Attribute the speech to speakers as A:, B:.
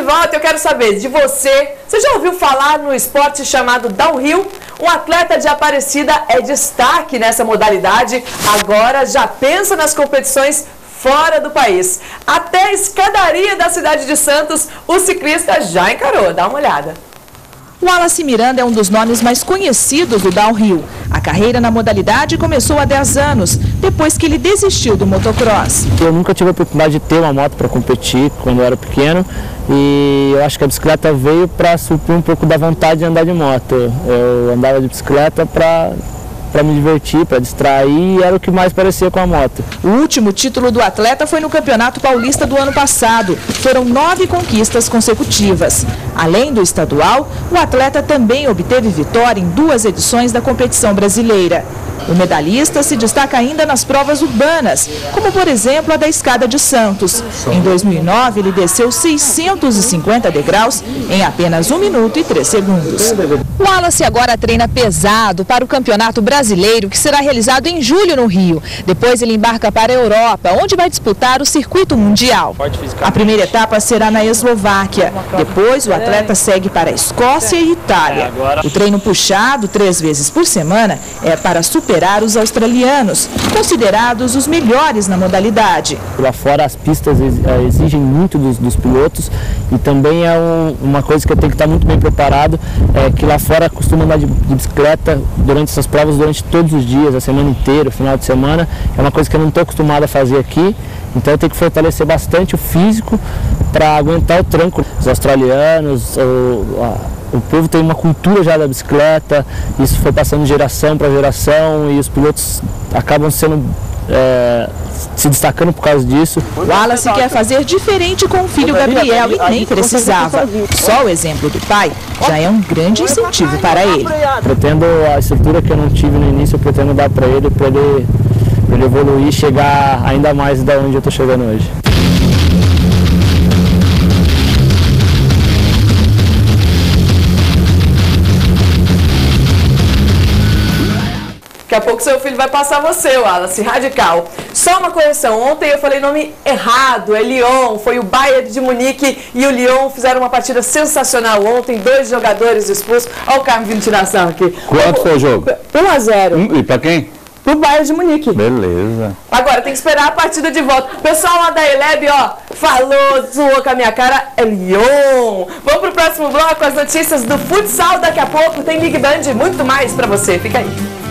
A: volta, eu quero saber de você. Você já ouviu falar no esporte chamado downhill? Um atleta de Aparecida é destaque nessa modalidade. Agora já pensa nas competições fora do país. Até a escadaria da cidade de Santos, o ciclista já encarou. Dá uma olhada.
B: Wallace Miranda é um dos nomes mais conhecidos do downhill. A carreira na modalidade começou há 10 anos, depois que ele desistiu do motocross.
C: Eu nunca tive a oportunidade de ter uma moto para competir quando eu era pequeno e eu acho que a bicicleta veio para suprir um pouco da vontade de andar de moto. Eu andava de bicicleta para para me divertir, para distrair, e era o que mais parecia com a moto.
B: O último título do atleta foi no Campeonato Paulista do ano passado. Foram nove conquistas consecutivas. Além do estadual, o atleta também obteve vitória em duas edições da competição brasileira. O medalhista se destaca ainda nas provas urbanas, como por exemplo a da Escada de Santos. Em 2009, ele desceu 650 degraus em apenas 1 minuto e 3 segundos. O Wallace agora treina pesado para o Campeonato Brasileiro, que será realizado em julho no Rio. Depois ele embarca para a Europa, onde vai disputar o circuito mundial. A primeira etapa será na Eslováquia. Depois o atleta segue para a Escócia e Itália. O treino puxado, três vezes por semana, é para superar superar os australianos, considerados os melhores na modalidade.
C: Lá fora as pistas eh, exigem muito dos, dos pilotos e também é um, uma coisa que eu tenho que estar muito bem preparado, é que lá fora costuma andar de, de bicicleta durante essas provas durante todos os dias, a semana inteira, final de semana. É uma coisa que eu não estou acostumado a fazer aqui, então eu tenho que fortalecer bastante o físico para aguentar o tranco. Os australianos, o, a, o povo tem uma cultura já da bicicleta, isso foi passando de geração para geração e os pilotos acabam sendo é, se destacando por causa disso.
B: Wallace quer fazer diferente com o filho Gabriel e nem precisava. Só o exemplo do pai já é um grande incentivo para ele.
C: Pretendo a estrutura que eu não tive no início, eu pretendo dar para ele, para ele, ele evoluir e chegar ainda mais da onde eu estou chegando hoje.
A: Daqui a pouco seu filho vai passar você, Wallace, radical. Só uma correção, ontem eu falei nome errado, é Lyon, foi o Bayern de Munique e o Lyon fizeram uma partida sensacional ontem, dois jogadores expulsos. Olha o carro vindo tiração aqui.
D: Quanto foi o jogo?
A: 1 a 0
D: hum, E pra quem?
A: Pro Bayern de Munique.
D: Beleza.
A: Agora tem que esperar a partida de volta. Pessoal lá da Eleb, ó, falou, zoou com a minha cara, é Lyon. Vamos pro próximo bloco, as notícias do futsal daqui a pouco. Tem Big Band, muito mais pra você. Fica aí.